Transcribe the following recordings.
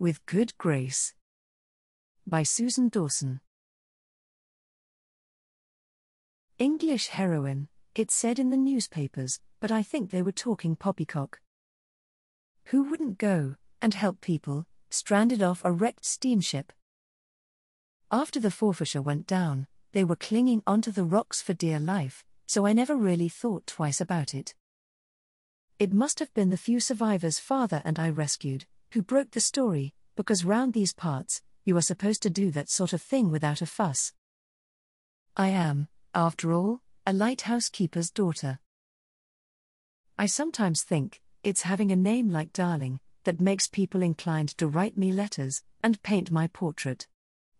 With Good Grace. By Susan Dawson. English heroine, it said in the newspapers, but I think they were talking poppycock. Who wouldn't go and help people stranded off a wrecked steamship? After the Forfarshire went down, they were clinging onto the rocks for dear life, so I never really thought twice about it. It must have been the few survivors father and I rescued, who broke the story, because round these parts, you are supposed to do that sort of thing without a fuss. I am, after all, a lighthouse keeper's daughter. I sometimes think, it's having a name like Darling that makes people inclined to write me letters and paint my portrait.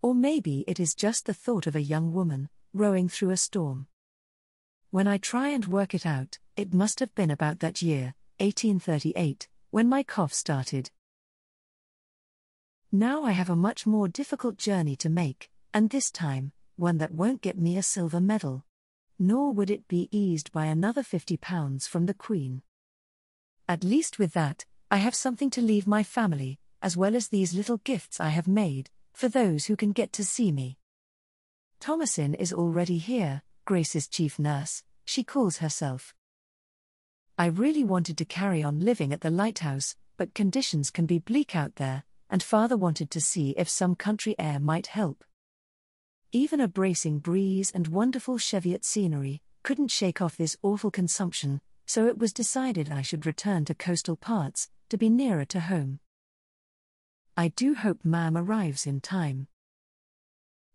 Or maybe it is just the thought of a young woman, rowing through a storm. When I try and work it out, it must have been about that year, 1838, when my cough started. Now I have a much more difficult journey to make, and this time, one that won't get me a silver medal. Nor would it be eased by another £50 from the Queen. At least with that, I have something to leave my family, as well as these little gifts I have made, for those who can get to see me. Thomasin is already here, Grace's chief nurse, she calls herself. I really wanted to carry on living at the lighthouse, but conditions can be bleak out there, and father wanted to see if some country air might help. Even a bracing breeze and wonderful Cheviot scenery couldn't shake off this awful consumption, so it was decided I should return to coastal parts, to be nearer to home. I do hope Mam arrives in time.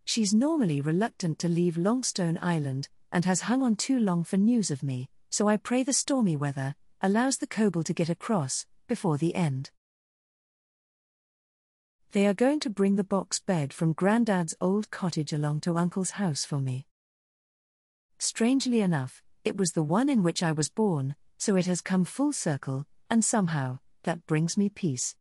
She's normally reluctant to leave Longstone Island, and has hung on too long for news of me, so I pray the stormy weather allows the Coble to get across before the end. They are going to bring the box bed from Grandad's old cottage along to Uncle's house for me. Strangely enough, it was the one in which I was born, so it has come full circle, and somehow, that brings me peace.